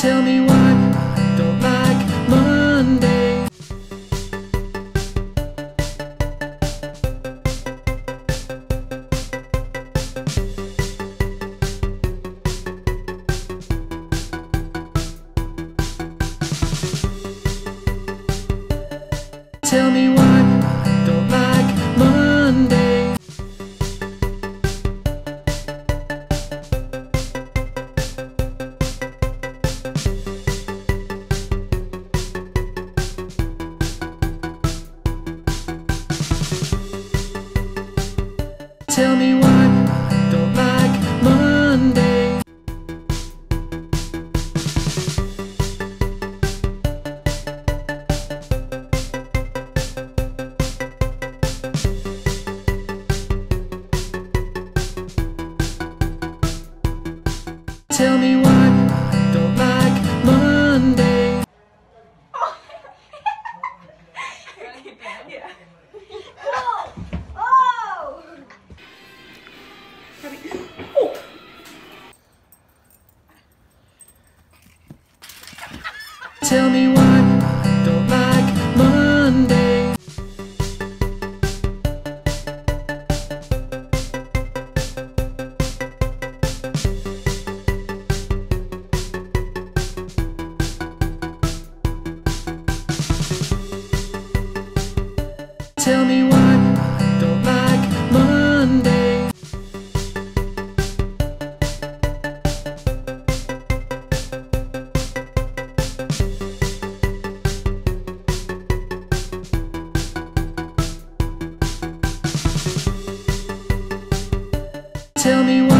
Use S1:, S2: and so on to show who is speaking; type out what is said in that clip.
S1: Tell me why I don't like Monday. Tell me why Tell me why I don't like Monday. Tell Tell me why I don't like Monday. Tell me why